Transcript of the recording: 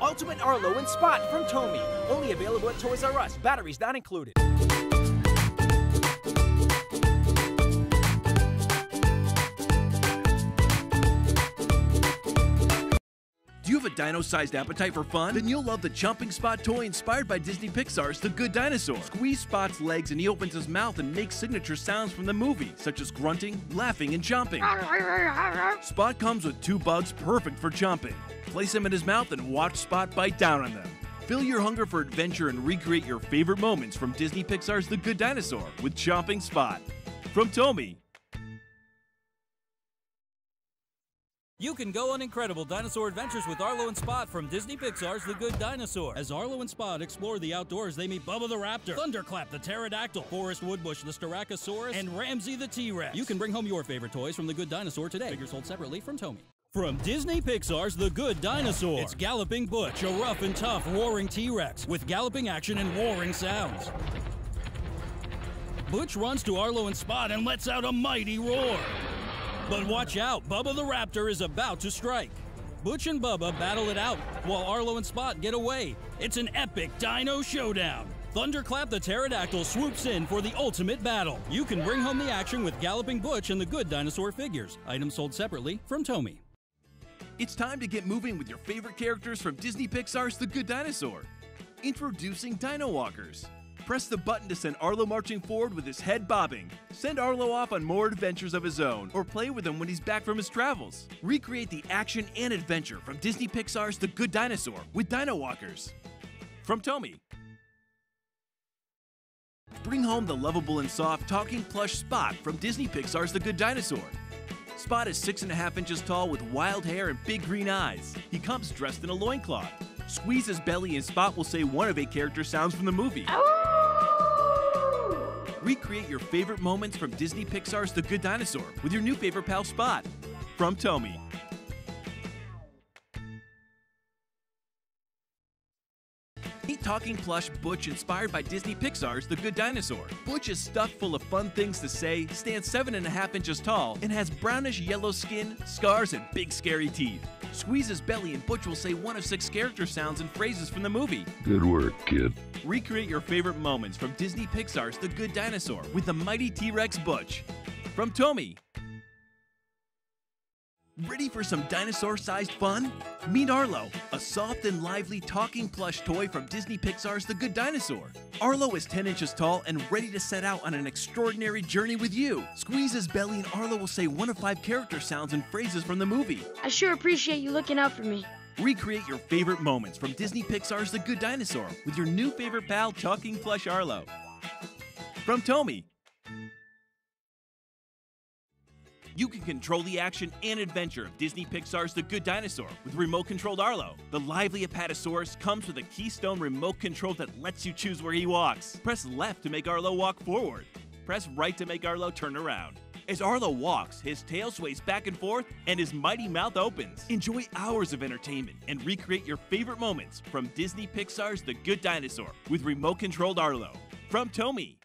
Ultimate Arlo and Spot from Tomy. Only available at Toys R Us. Batteries not included. Do you have a dino-sized appetite for fun? Then you'll love the Chomping Spot toy inspired by Disney Pixar's The Good Dinosaur. Squeeze Spot's legs and he opens his mouth and makes signature sounds from the movie, such as grunting, laughing, and chomping. Spot comes with two bugs perfect for chomping. Place them in his mouth and watch Spot bite down on them. Fill your hunger for adventure and recreate your favorite moments from Disney Pixar's The Good Dinosaur with Chomping Spot. From Tomy. You can go on incredible dinosaur adventures with Arlo and Spot from Disney Pixar's The Good Dinosaur. As Arlo and Spot explore the outdoors, they meet Bubba the Raptor, Thunderclap the Pterodactyl, Forrest Woodbush the Styracosaurus, and Ramsey the T-Rex. You can bring home your favorite toys from The Good Dinosaur today. Figures sold separately from Tomy. From Disney Pixar's The Good Dinosaur, it's Galloping Butch, a rough and tough roaring T-Rex with galloping action and roaring sounds. Butch runs to Arlo and Spot and lets out a mighty roar. But watch out, Bubba the Raptor is about to strike. Butch and Bubba battle it out while Arlo and Spot get away. It's an epic dino showdown. Thunderclap the Pterodactyl swoops in for the ultimate battle. You can bring home the action with Galloping Butch and the Good Dinosaur figures. Items sold separately from Tomy. It's time to get moving with your favorite characters from Disney Pixar's The Good Dinosaur. Introducing Dino Walkers. Press the button to send Arlo marching forward with his head bobbing. Send Arlo off on more adventures of his own, or play with him when he's back from his travels. Recreate the action and adventure from Disney Pixar's The Good Dinosaur with Dino Walkers. From Tomy. Bring home the lovable and soft talking plush Spot from Disney Pixar's The Good Dinosaur. Spot is six and a half inches tall with wild hair and big green eyes. He comes dressed in a loincloth. Squeeze his belly and Spot will say one of eight character sounds from the movie. Recreate your favorite moments from Disney Pixar's The Good Dinosaur with your new favorite pal Spot. From Tomy. Meet Talking Plush Butch inspired by Disney Pixar's The Good Dinosaur. Butch is stuffed full of fun things to say, stands seven and a half inches tall, and has brownish yellow skin, scars, and big scary teeth. Squeeze his belly and Butch will say one of six character sounds and phrases from the movie. Good work, kid. Recreate your favorite moments from Disney Pixar's The Good Dinosaur with the mighty T Rex Butch. From Tomy. Ready for some dinosaur sized fun? Meet Arlo, a soft and lively talking plush toy from Disney Pixar's The Good Dinosaur. Arlo is 10 inches tall and ready to set out on an extraordinary journey with you. Squeeze his belly, and Arlo will say one of five character sounds and phrases from the movie. I sure appreciate you looking out for me. Recreate your favorite moments from Disney Pixar's The Good Dinosaur with your new favorite pal, Talking Plush Arlo. From Tomy. You can control the action and adventure of Disney Pixar's The Good Dinosaur with remote controlled Arlo. The lively Apatosaurus comes with a keystone remote control that lets you choose where he walks. Press left to make Arlo walk forward. Press right to make Arlo turn around. As Arlo walks, his tail sways back and forth and his mighty mouth opens. Enjoy hours of entertainment and recreate your favorite moments from Disney Pixar's The Good Dinosaur with remote controlled Arlo. From Tomy.